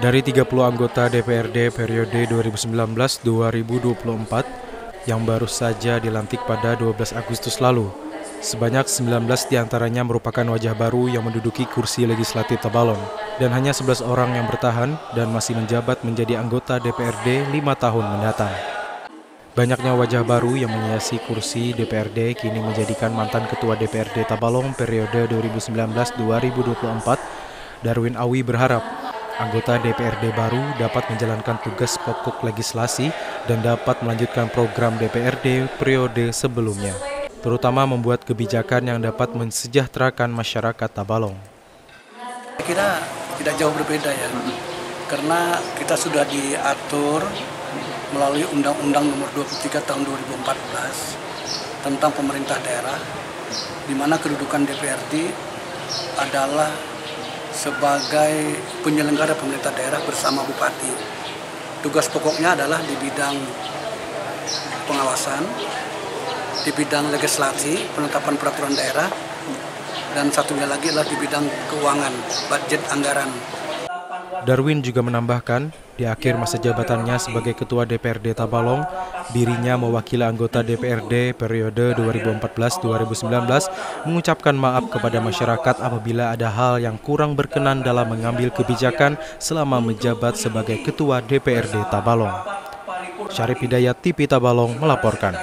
Dari 30 anggota DPRD periode 2019-2024 yang baru saja dilantik pada 12 Agustus lalu, sebanyak 19 di antaranya merupakan wajah baru yang menduduki kursi legislatif Tabalong dan hanya 11 orang yang bertahan dan masih menjabat menjadi anggota DPRD lima tahun mendatang. Banyaknya wajah baru yang menghiasi kursi DPRD kini menjadikan mantan Ketua DPRD Tabalong periode 2019-2024, Darwin Awi berharap anggota DPRD baru dapat menjalankan tugas pokok legislasi dan dapat melanjutkan program DPRD periode sebelumnya, terutama membuat kebijakan yang dapat mensejahterakan masyarakat Tabalong. Saya kira tidak jauh berbeda ya, karena kita sudah diatur melalui Undang-Undang Nomor 23 Tahun 2014 tentang pemerintah daerah, di mana kedudukan DPRD adalah sebagai penyelenggara pemerintah daerah bersama bupati. Tugas pokoknya adalah di bidang pengawasan, di bidang legislasi, penetapan peraturan daerah, dan satunya lagi adalah di bidang keuangan, budget anggaran. Darwin juga menambahkan, di akhir masa jabatannya sebagai Ketua DPRD Tabalong, dirinya mewakili anggota DPRD periode 2014-2019 mengucapkan maaf kepada masyarakat apabila ada hal yang kurang berkenan dalam mengambil kebijakan selama menjabat sebagai Ketua DPRD Tabalong. Syarif Hidayat TV Tabalong melaporkan.